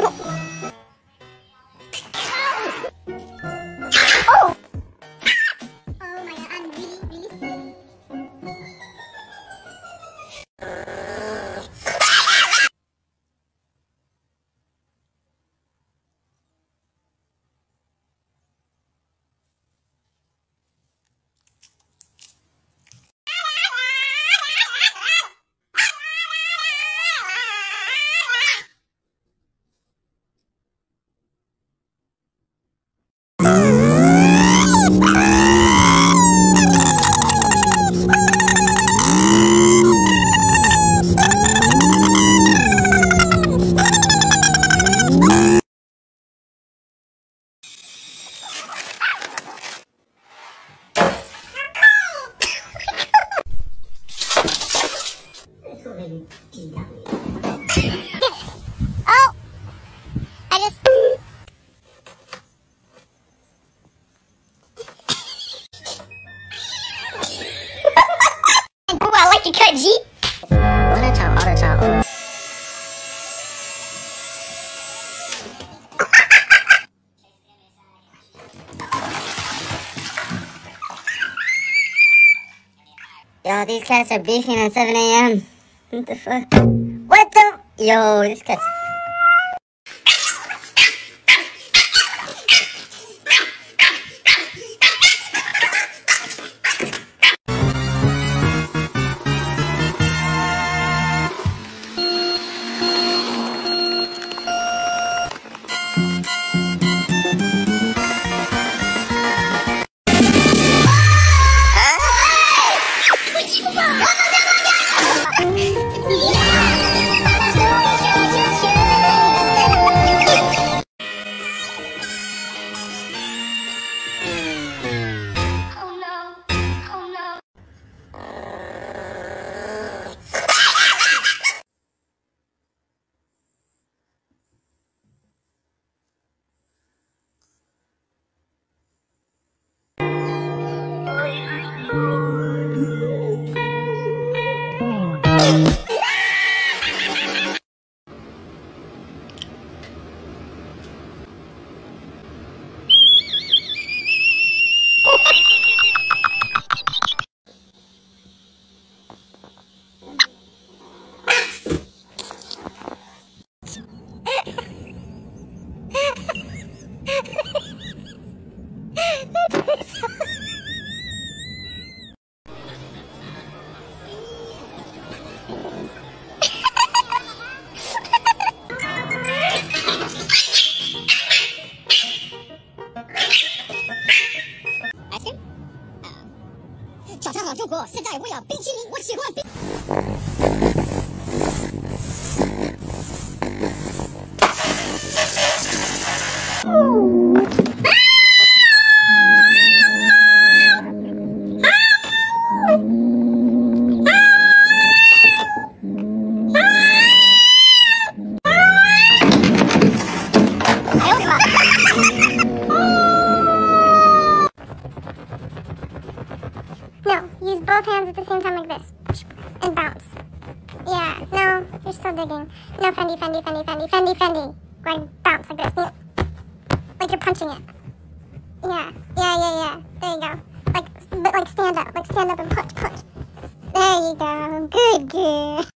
Rock. G. Wanna. Yo, these cats are beefing at 7 a.m. What the fuck? What the? Yo, this cat's 我有冰淇 use both hands at the same time like this. And bounce. Yeah, no, you're still digging. No, Fendi, Fendi, Fendi, Fendi, Fendi, Fendi. Like, bounce like this. Like you're punching it. Yeah, yeah, yeah, yeah. There you go. Like, but like stand up. Like stand up and punch, punch. There you go. Good girl.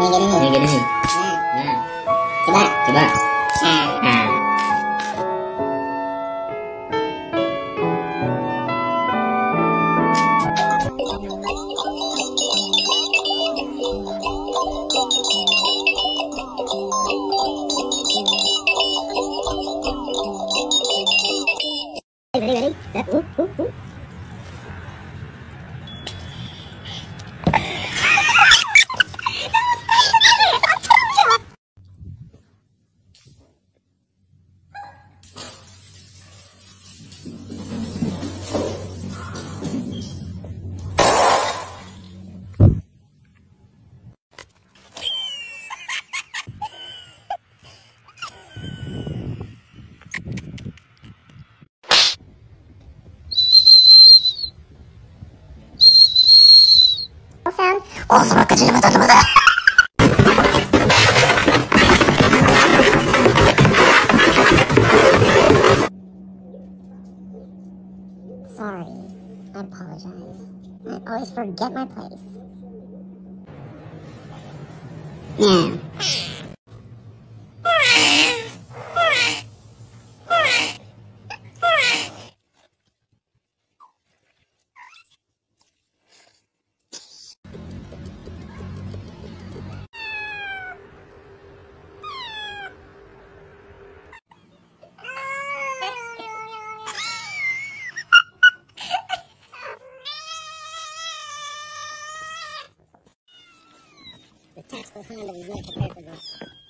Yang gini ni. Yang gini nih. Hmm. Nah. Coba. Coba. Sorry, I apologize. I always forget my place. Yeah. The tactical Honda was not prepared for this.